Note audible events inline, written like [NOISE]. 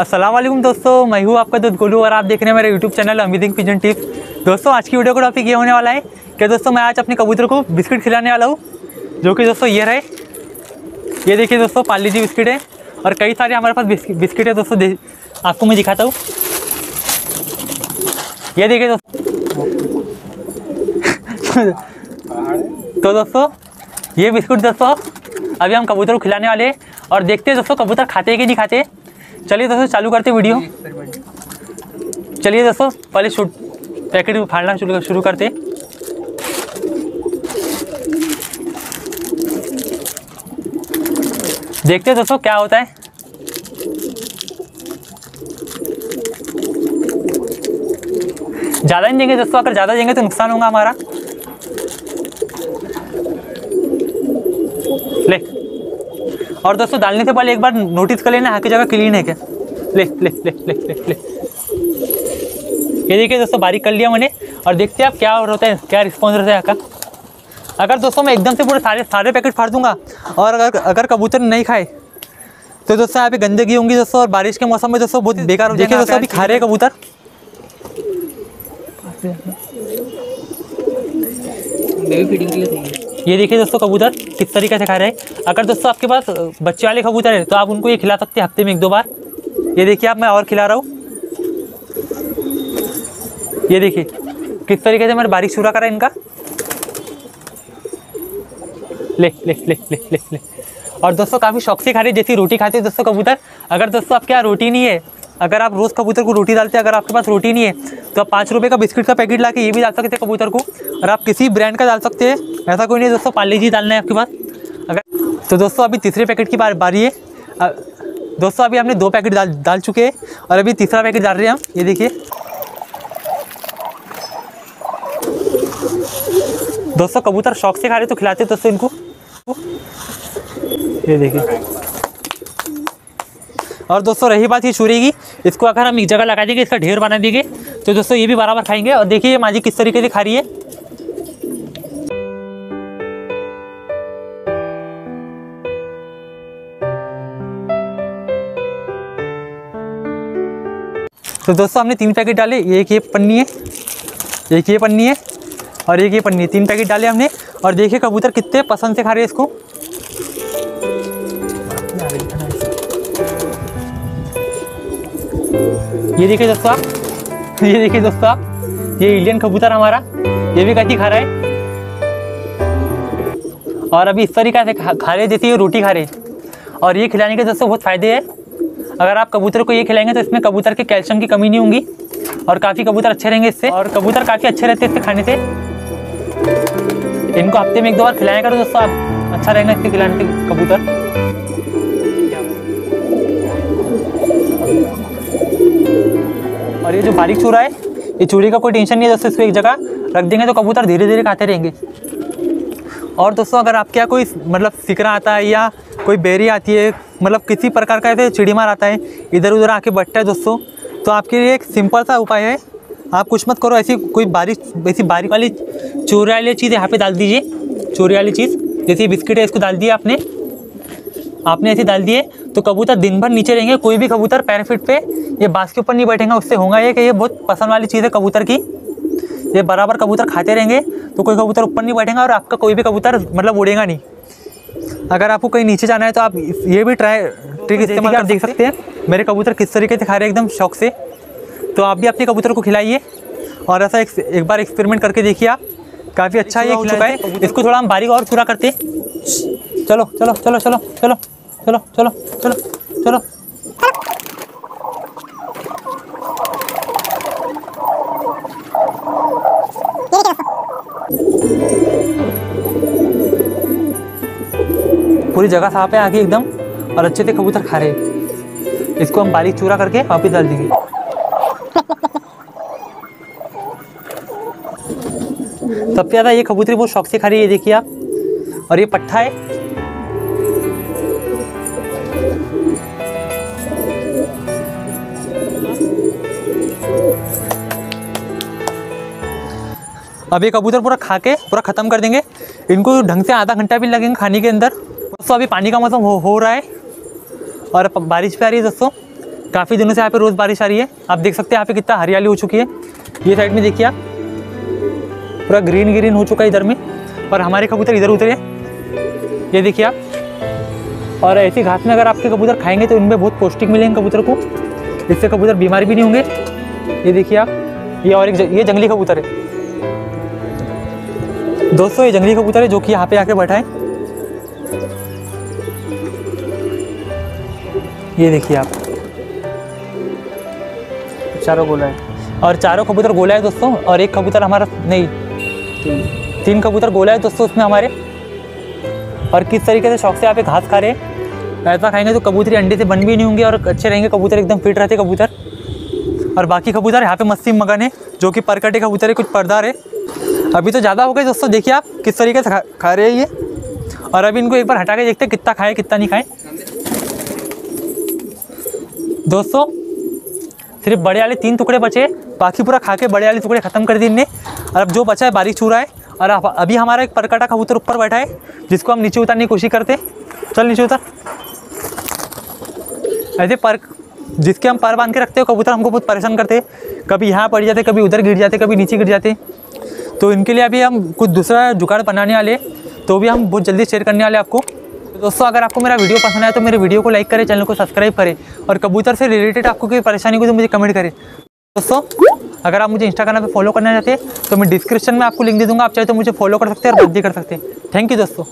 वालेकुम दोस्तों, मैं हूँ आपका दोस्त गोलू और आप देख रहे हैं मेरे यूट्यूब चैनल अमीदिंग पिजन टिप्स दोस्तों, आज की वीडियो का टॉपिक ये होने वाला है कि दोस्तों, मैं आज अपने कबूतर को बिस्किट खिलाने वाला हूँ, जो कि दोस्तों ये रहे। ये देखिए दोस्तों, पाली जी बिस्किट है और कई सारे हमारे पास बिस्किट है दोस्तों आपको मैं दिखाता हूँ। ये देखिए दोस्तों [LAUGHS] तो दोस्तों, ये बिस्कुट दोस्तों, अभी हम कबूतर को खिलाने वाले हैं और देखते हैं दोस्तों, कबूतर खाते कि नहीं खाते चलिए दोस्तों चालू करते वीडियो। चलिए दोस्तों पहले शूट पैकेट फाड़ना शुरू करते। देखते हैं दोस्तों क्या होता है। ज़्यादा नहीं देंगे दोस्तों अगर ज़्यादा देंगे तो नुकसान होगा हमारा। ले और दोस्तों डालने से पहले एक बार नोटिस कर लेना हाथ की जगह क्लीन है क्या? ले ले ले ले ले ले। ये देखिए दोस्तों बारीक कर लिया मैंने और देखते हैं आप क्या होता है क्या रिस्पॉन्स रहता है आपका अगर दोस्तों मैं एकदम से पूरे सारे सारे पैकेट फाड़ दूँगा और अगर अगर कबूतर नहीं खाए तो दोस्तों यहाँ पे गंदगी होंगी दोस्तों और बारिश के मौसम में दोस्तों बहुत बेकार हो देखिए दोस्तों अभी खा रहे हैं कबूतर। बेबी फीडिंग के लिए सही है। ये देखिए दोस्तों, कबूतर किस तरीके से खा रहे हैं। अगर दोस्तों आपके पास बच्चे वाले कबूतर है तो आप उनको ये खिला सकते हैं हफ़्ते में एक दो बार। ये देखिए, आप मैं और खिला रहा हूँ। ये देखिए, किस तरीके से मैंने बारिश चूरा करा इनका। ले ले ले ले ले ले। और दोस्तों, काफ़ी शौक से खा रहे जैसी रोटी खाते हैं दोस्तों कबूतर। अगर दोस्तों, आपके यहाँ रोटी नहीं है अगर आप रोज़ कबूतर को रोटी डालते हैं, अगर आपके पास रोटी नहीं है तो आप पाँच रुपये का बिस्किट का पैकेट ला के ये भी डाल सकते हैं कबूतर को। और आप किसी ब्रांड का डाल सकते हैं, ऐसा कोई नहीं दोस्तों, पाली जी डालना है आपके पास। अगर तो दोस्तों, अभी तीसरे पैकेट की बार बारी है। दोस्तों, अभी हमने दो पैकेट डाल डाल चुके हैं, और अभी तीसरा पैकेट डाल रहे हैं हम, ये देखिए। दोस्तों, कबूतर शौक से खा रहे तो खिलाते दोस्तों इनको। ये देखिए। और दोस्तों, रही बात ये चूरे की, इसको अगर हम एक जगह लगा देंगे, इसका ढेर बना देंगे तो दोस्तों ये भी बराबर खाएँगे। और देखिए माजी किस तरीके से खा रही है। तो दोस्तों, हमने तीन पैकेट डाले। एक ये पन्नी है, एक ये पन्नी है, और एक ये पन्नी है। तीन पैकेट डाले हमने। और देखिए, कबूतर कितने पसंद से खा रहे हैं इसको। ये देखिए दोस्तों आप। ये देखिए दोस्तों आप। ये इंडियन कबूतर हमारा। ये भी कैसी खा रहा है। और अभी इस तरीका से खा रहे जैसे ये रोटी खा रहे और ये खिलाने के दोस्तों बहुत फ़ायदे हैं। अगर आप कबूतर को ये खिलाएँगे तो इसमें कबूतर के कैल्शियम की कमी नहीं होगी। और काफ़ी कबूतर अच्छे रहेंगे इससे। और कबूतर काफ़ी अच्छे रहते हैं इससे खाने से। इनको हफ़्ते में एक दो बार खिलाया करो दोस्तों आप। अच्छा रहेगा इससे खिलाने से कबूतर। ये जो बारीक चूरा है, ये चूड़ी का कोई टेंशन नहीं है दोस्तों इसको एक जगह रख देंगे तो कबूतर धीरे धीरे खाते रहेंगे। और दोस्तों अगर आपके यहाँ कोई मतलब सिकरा आता है या कोई बेरी आती है मतलब किसी प्रकार का ऐसे चिड़ीमार आता है, इधर उधर आके बैठता है दोस्तों तो आपके लिए एक सिंपल सा उपाय है। आप कुछ मत करो, ऐसी कोई बारीक, ऐसी बारीक वाली चूरे वाली चीज़ यहाँ पे डाल दीजिए, चूरे वाली चीज़, जैसे बिस्किट है, इसको डाल दिया आपने। आपने ऐसे डाल दिए तो कबूतर दिन भर नीचे रहेंगे कोई भी कबूतर पैराफिट पे ये बाँस के ऊपर नहीं बैठेगा उससे होगा ये कि ये बहुत पसंद वाली चीज़ है कबूतर की। ये बराबर कबूतर खाते रहेंगे तो कोई कबूतर ऊपर नहीं बैठेगा और आपका कोई भी कबूतर मतलब उड़ेगा नहीं। अगर आपको कहीं नीचे जाना है तो आप ये भी ट्राई ट्रिक इस्तेमाल कर देख सकते हैं। मेरे कबूतर किस तरीके से खा रहे हैं एकदम शौक से। तो आप भी अपने कबूतर को खिलाइए और ऐसा एक, एक बार एक्सपेरिमेंट करके देखिए आप। काफ़ी अच्छा ये चुका है। इसको थोड़ा हम बारीक और पूरा करते हैं। चलो चलो चलो चलो चलो चलो चलो चलो चलो। पूरी जगह साफ़ है आगे एकदम, और अच्छे से कबूतर खा रहे इसको हम बारीक चूरा करके वापिस डाल देंगे। सबसे ज़्यादा ये कबूतरी बहुत शौक से खा रही है देखिए आप। और ये पट्ठा है अब ये कबूतर पूरा खा के पूरा ख़त्म कर देंगे। इनको ढंग से आधा घंटा भी लगेंगे खाने के अंदर। दोस्तों अभी पानी का मौसम हो, हो रहा है। और बारिश भी आ रही है दोस्तों। काफ़ी दिनों से यहाँ पे रोज़ बारिश आ रही है। आप देख सकते हैं यहाँ पे कितना हरियाली हो चुकी है। ये साइड में देखिए आप। पूरा ग्रीन ग्रीन हो चुका है इधर में। और हमारे कबूतर इधर उतरे ये देखिए आप। और ऐसी घास में अगर आपके कबूतर खाएँगे तो इनमें बहुत पौष्टिक मिलेंगे कबूतर को। इससे कबूतर बीमार भी नहीं होंगे। ये देखिए आप। ये और एक ये जंगली कबूतर है। दोस्तों, ये जंगली कबूतर है जो कि यहाँ पे आके बैठा है। ये देखिए आप। चारों गोला है। और चारों कबूतर गोला है दोस्तों, और एक कबूतर हमारा, नहीं, तीन तीन कबूतर गोला है दोस्तों उसमें हमारे। और किस तरीके से शौक से आप घास खा रहे हैं, ऐसा खाएँगे तो कबूतरी अंडे से बन भी नहीं होंगे और अच्छे रहेंगे कबूतर, एकदम फिट रहते कबूतर। और बाकी कबूतर यहाँ पे मस्ती मगन है, जो कि परकटे कबूतर है, कुछ पर्दार है। अभी तो ज़्यादा हो गए दोस्तों देखिए आप किस तरीके से खा, खा रहे हैं ये। और अभी इनको एक बार हटा के देखते हैं कितना खाए कितना नहीं खाए। दोस्तों सिर्फ़ बड़े वाले तीन टुकड़े बचे बाकी पूरा खा के बड़े वाले टुकड़े खत्म कर दिए इनने। और अब जो बचा है बारीक चूरा है और अभी हमारा एक परकटा कबूतर ऊपर बैठा है जिसको हम नीचे उतारने की कोशिश करते। चल नीचे उतर। ऐसे पर जिसके हम पर बाँध के रखते हो कबूतर हमको बहुत परेशान करते कभी यहाँ पड़ जाते कभी उधर गिर जाते कभी नीचे गिर जाते। तो इनके लिए अभी हम कुछ दूसरा जुगाड़ बनाने वाले तो भी हम बहुत जल्दी शेयर करने वाले आपको। तो दोस्तों, अगर आपको मेरा वीडियो पसंद आया तो मेरे वीडियो को लाइक करें चैनल को सब्सक्राइब करें, और कबूतर से रिलेटेड आपको कोई परेशानी हो तो मुझे कमेंट करें। दोस्तों, अगर आप मुझे इंस्टाग्राम पे फॉलो करना चाहते हैं तो मैं डिस्क्रिप्शन में आपको लिंक दे दूँगा, आप चाहे तो मुझे फॉलो कर सकते हैं और बात भी कर सकते हैं। थैंक यू दोस्तों।